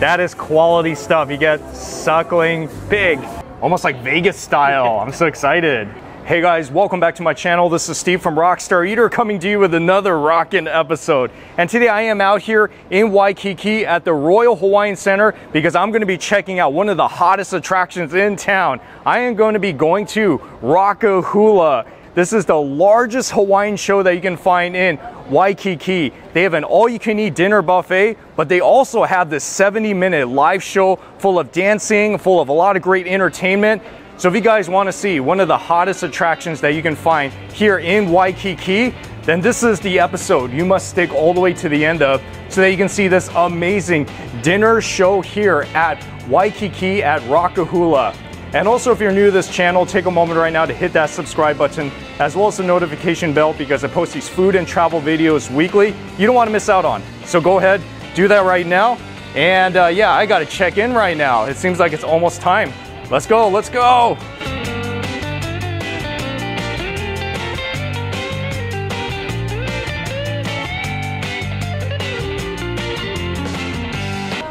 That is quality stuff. You get suckling pig, almost like Vegas style. I'm so excited. Hey guys, welcome back to my channel. This is Steve from Rockstar Eater coming to you with another rockin' episode. And today I am out here in Waikiki at the Royal Hawaiian Center because I'm gonna be checking out one of the hottest attractions in town. I am going to be going to Rock-a-Hula. This is the largest Hawaiian show that you can find in Waikiki. They have an all-you-can-eat dinner buffet, but they also have this 70-minute live show full of dancing, full of a lot of great entertainment. So if you guys want to see one of the hottest attractions that you can find here in Waikiki, then this is the episode you must stick all the way to the end of so that you can see this amazing dinner show here at Waikiki at Rock-a-Hula. And also if you're new to this channel, take a moment right now to hit that subscribe button as well as the notification bell because I post these food and travel videos weekly you don't want to miss out on. So go ahead, do that right now. And uh, yeah, I got to check in right now. It seems like it's almost time. Let's go, let's go.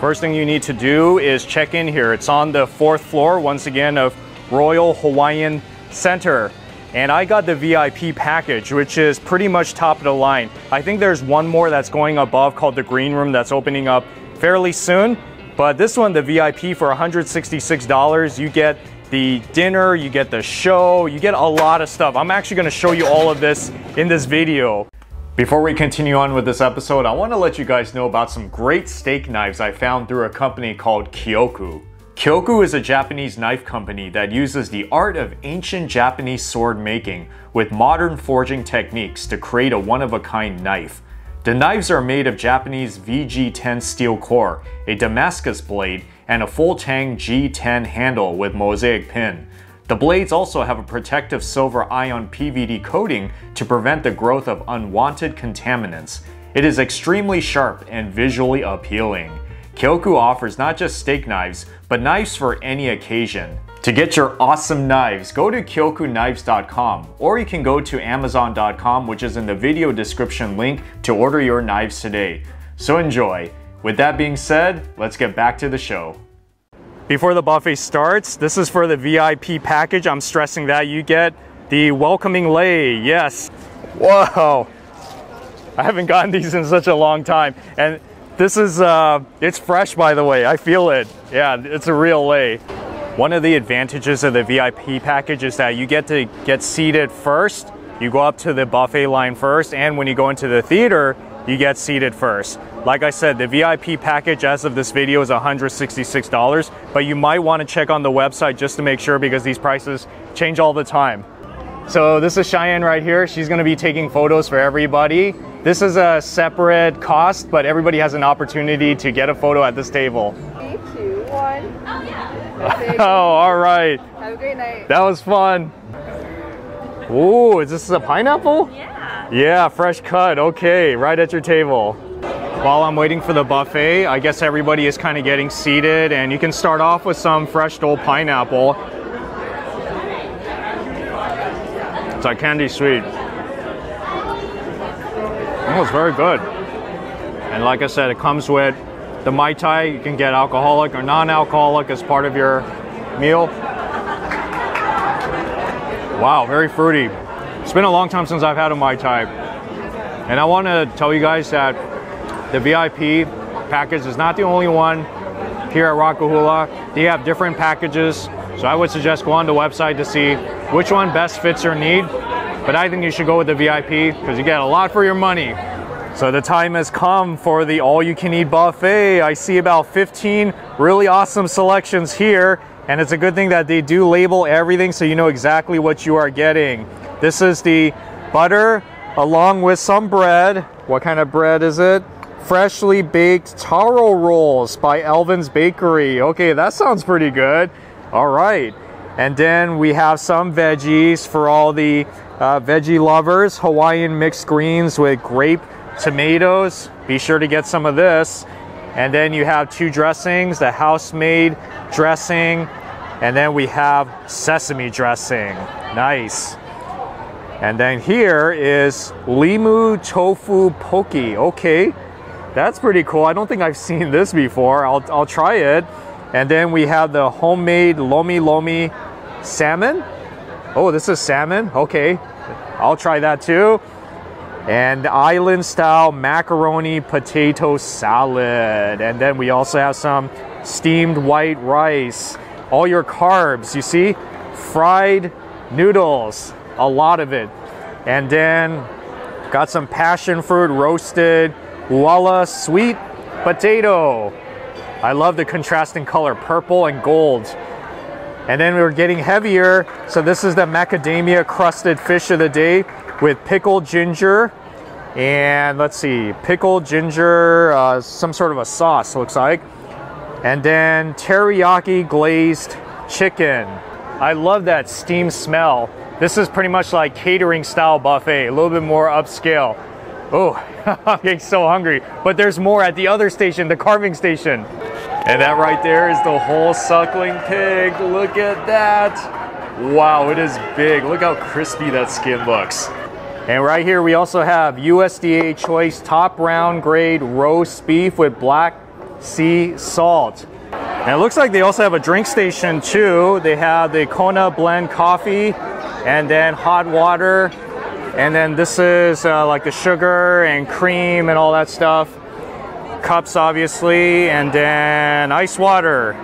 First thing you need to do is check in here. It's on the fourth floor, once again, of Royal Hawaiian Center. And I got the VIP package, which is pretty much top of the line. I think there's one more that's going above called the Green Room that's opening up fairly soon. But this one, the VIP for $166, you get the dinner, you get the show, you get a lot of stuff. I'm actually gonna show you all of this in this video. Before we continue on with this episode, I wanna let you guys know about some great steak knives I found through a company called Kyoku. Kyoku is a Japanese knife company that uses the art of ancient Japanese sword making with modern forging techniques to create a one-of-a-kind knife. The knives are made of Japanese VG10 steel core, a Damascus blade, and a full tang G10 handle with mosaic pin. The blades also have a protective silver ion PVD coating to prevent the growth of unwanted contaminants. It is extremely sharp and visually appealing. Kyoku offers not just steak knives, but knives for any occasion. To get your awesome knives, go to kyokuknives.com or you can go to amazon.com which is in the video description link to order your knives today. So enjoy. With that being said, let's get back to the show. Before the buffet starts, this is for the VIP package. I'm stressing that you get the welcoming lei. Yes. Whoa. I haven't gotten these in such a long time. And this is, uh, it's fresh by the way. I feel it. Yeah, it's a real lei. One of the advantages of the VIP package is that you get to get seated first. You go up to the buffet line first, and when you go into the theater, you get seated first. Like I said, the VIP package as of this video is $166, but you might want to check on the website just to make sure because these prices change all the time. So this is Cheyenne right here. She's going to be taking photos for everybody. This is a separate cost, but everybody has an opportunity to get a photo at this table. Three, two, one. Oh, yeah. Oh, all right. Have a great night. That was fun. Ooh, is this a pineapple? Yeah. Yeah, fresh cut. Okay, right at your table. While I'm waiting for the buffet, I guess everybody is kind of getting seated and you can start off with some fresh dole pineapple. It's like candy sweet. Oh, it's very good. And like I said, it comes with the Mai Tai. You can get alcoholic or non-alcoholic as part of your meal. Wow, very fruity. It's been a long time since I've had a Mai Tai. And I want to tell you guys that the VIP package is not the only one here at Rock-a-Hula. They have different packages. So I would suggest go on the website to see which one best fits your need. But I think you should go with the VIP because you get a lot for your money. So the time has come for the all-you-can-eat buffet. I see about 15 really awesome selections here. And it's a good thing that they do label everything so you know exactly what you are getting. This is the butter along with some bread. What kind of bread is it? Freshly baked taro rolls by Elvin's Bakery. Okay, that sounds pretty good. All right. And then we have some veggies for all the uh, veggie lovers. Hawaiian mixed greens with grape tomatoes. Be sure to get some of this. And then you have two dressings, the house-made dressing, and then we have sesame dressing. Nice. And then here is limu tofu poke. Okay. That's pretty cool. I don't think I've seen this before. I'll, I'll try it. And then we have the homemade lomi lomi salmon. Oh, this is salmon. Okay, I'll try that too. And island style macaroni potato salad. And then we also have some steamed white rice. All your carbs, you see? Fried noodles, a lot of it. And then got some passion fruit roasted, voila, sweet potato. I love the contrasting color, purple and gold. And then we are getting heavier. So this is the macadamia crusted fish of the day with pickled ginger. And let's see, pickled ginger, uh, some sort of a sauce looks like. And then teriyaki glazed chicken. I love that steam smell. This is pretty much like catering style buffet, a little bit more upscale. Oh, I'm getting so hungry. But there's more at the other station, the carving station. And that right there is the whole suckling pig. Look at that. Wow, it is big. Look how crispy that skin looks. And right here we also have USDA choice top round grade roast beef with black sea salt. And it looks like they also have a drink station too. They have the Kona blend coffee and then hot water. And then this is uh, like the sugar and cream and all that stuff. Cups, obviously, and then ice water.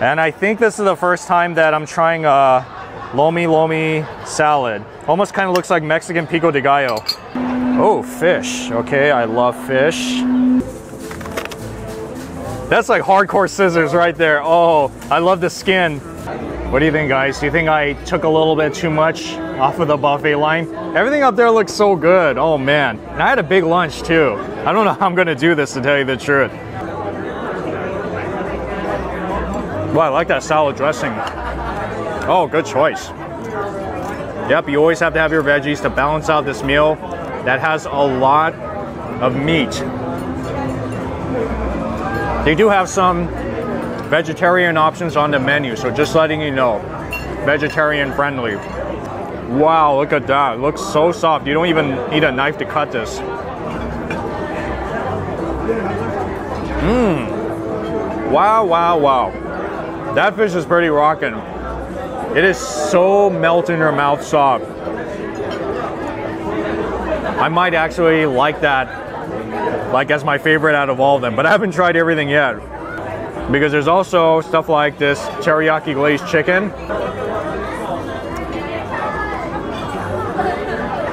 And I think this is the first time that I'm trying a lomi lomi salad. Almost kind of looks like Mexican pico de gallo. Oh, fish. Okay, I love fish. That's like hardcore scissors right there. Oh, I love the skin. What do you think, guys? Do you think I took a little bit too much off of the buffet line? Everything up there looks so good. Oh, man. And I had a big lunch, too. I don't know how I'm going to do this, to tell you the truth. Well, I like that salad dressing. Oh, good choice. Yep, you always have to have your veggies to balance out this meal that has a lot of meat. They do have some vegetarian options on the menu, so just letting you know, vegetarian friendly. Wow, look at that. It looks so soft. You don't even need a knife to cut this. Mmm. Wow, wow, wow. That fish is pretty rocking. It is so melt in your mouth soft. I might actually like that like as my favorite out of all of them, but I haven't tried everything yet. Because there's also stuff like this teriyaki glazed chicken.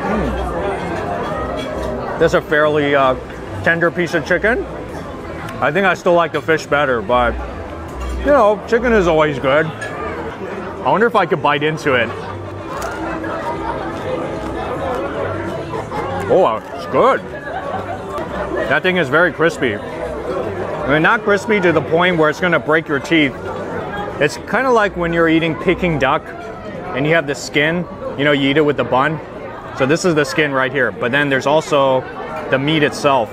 Mm. That's a fairly uh, tender piece of chicken. I think I still like the fish better, but you know, chicken is always good. I wonder if I could bite into it. Oh, it's good. That thing is very crispy. Not crispy to the point where it's gonna break your teeth. It's kind of like when you're eating Peking duck and you have the skin, you know, you eat it with the bun. So this is the skin right here, but then there's also the meat itself.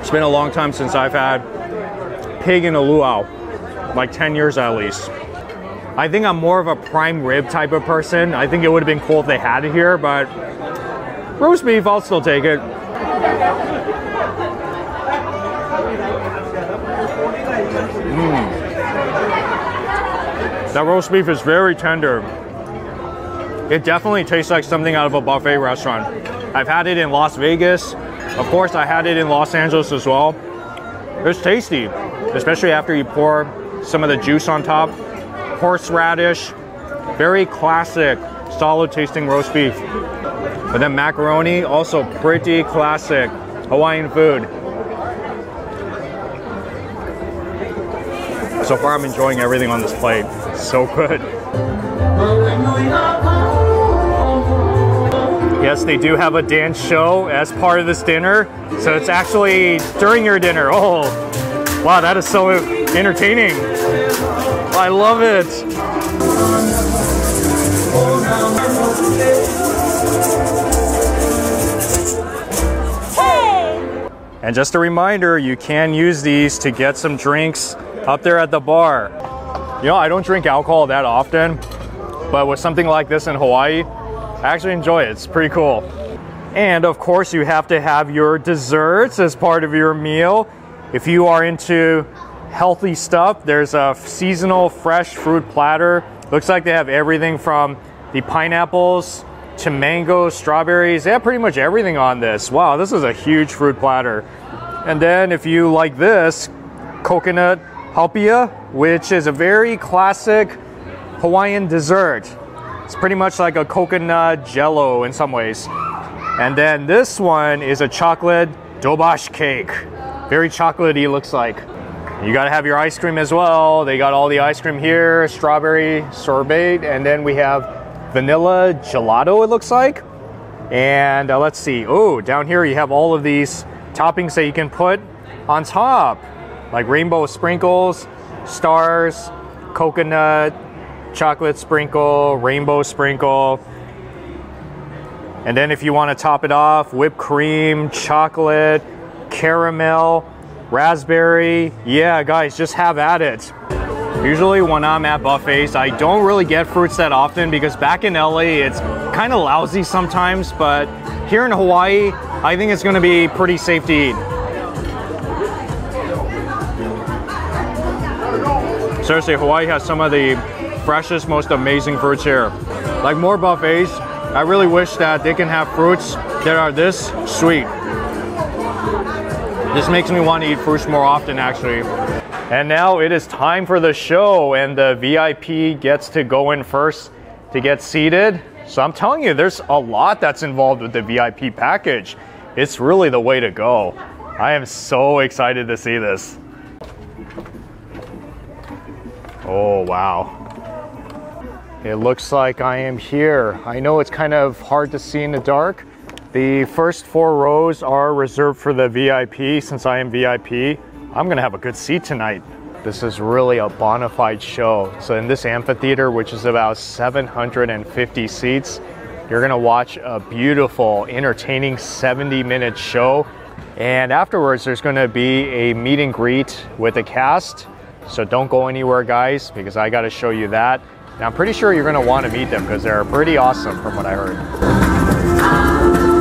It's been a long time since I've had pig in a luau, like 10 years at least. I think I'm more of a prime rib type of person. I think it would have been cool if they had it here, but roast beef, I'll still take it. Mm. That roast beef is very tender. It definitely tastes like something out of a buffet restaurant. I've had it in Las Vegas. Of course, I had it in Los Angeles as well. It's tasty, especially after you pour some of the juice on top horseradish, very classic, solid tasting roast beef. But then macaroni, also pretty classic Hawaiian food. So far, I'm enjoying everything on this plate. So good. Yes, they do have a dance show as part of this dinner. So it's actually during your dinner. Oh, wow, that is so entertaining. I love it. Hey! And just a reminder, you can use these to get some drinks up there at the bar. You know, I don't drink alcohol that often, but with something like this in Hawaii, I actually enjoy it. It's pretty cool. And of course, you have to have your desserts as part of your meal. If you are into healthy stuff, there's a seasonal fresh fruit platter. Looks like they have everything from the pineapples to mangoes, strawberries. They have pretty much everything on this. Wow, this is a huge fruit platter. And then if you like this, coconut haupia, which is a very classic Hawaiian dessert. It's pretty much like a coconut jello in some ways. And then this one is a chocolate dobash cake. Very chocolatey looks like. You gotta have your ice cream as well. They got all the ice cream here, strawberry sorbet, and then we have vanilla gelato, it looks like. And uh, let's see, oh, down here you have all of these toppings that you can put on top, like rainbow sprinkles, stars, coconut, chocolate sprinkle, rainbow sprinkle. And then if you want to top it off, whipped cream, chocolate, caramel, raspberry. Yeah, guys, just have at it. Usually when I'm at buffets, I don't really get fruits that often because back in LA, it's kind of lousy sometimes, but here in Hawaii, I think it's gonna be pretty safe to eat. Seriously, Hawaii has some of the freshest, most amazing fruits here. Like more buffets, I really wish that they can have fruits that are this sweet. This makes me want to eat fruits more often actually. And now it is time for the show, and the VIP gets to go in first to get seated. So I'm telling you, there's a lot that's involved with the VIP package. It's really the way to go. I am so excited to see this. Oh, wow. It looks like I am here. I know it's kind of hard to see in the dark. The first four rows are reserved for the VIP since I am VIP. I'm gonna have a good seat tonight. This is really a bona fide show. So in this amphitheater, which is about 750 seats, you're gonna watch a beautiful, entertaining 70 minute show. And afterwards, there's gonna be a meet and greet with the cast. So don't go anywhere, guys, because I gotta show you that. And I'm pretty sure you're gonna wanna meet them because they're pretty awesome from what I heard.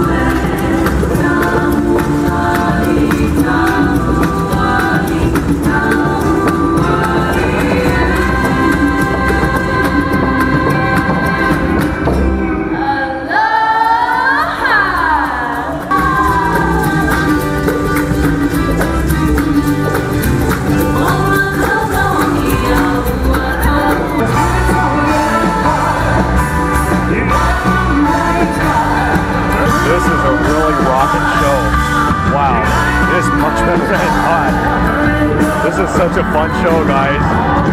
Fun show, guys.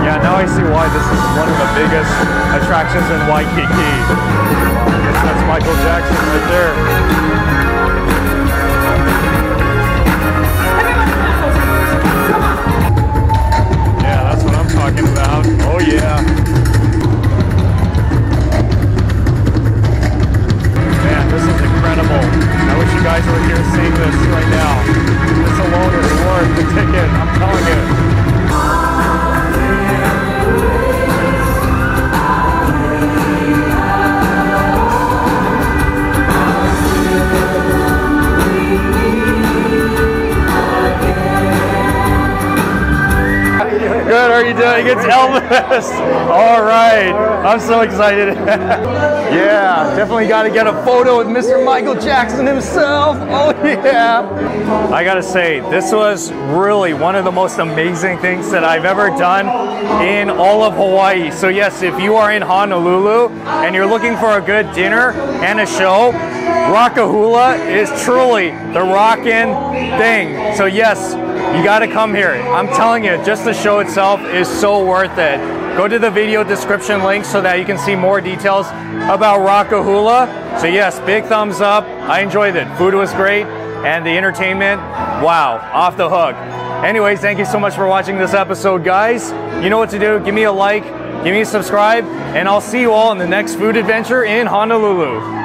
Yeah, now I see why this is one of the biggest attractions in Waikiki. That's Michael Jackson right there. Good, how are you doing? It's Elvis. All right, I'm so excited. yeah, definitely got to get a photo with Mr. Michael Jackson himself. Oh yeah. I gotta say, this was really one of the most amazing things that I've ever done in all of Hawaii. So yes, if you are in Honolulu and you're looking for a good dinner and a show, Rock-a-Hula is truly the rockin' thing. So yes, you got to come here. I'm telling you, just the show itself is so worth it. Go to the video description link so that you can see more details about Rock-a-Hula. So yes, big thumbs up. I enjoyed it. Food was great and the entertainment, wow, off the hook. Anyways, thank you so much for watching this episode, guys. You know what to do. Give me a like, give me a subscribe, and I'll see you all in the next food adventure in Honolulu.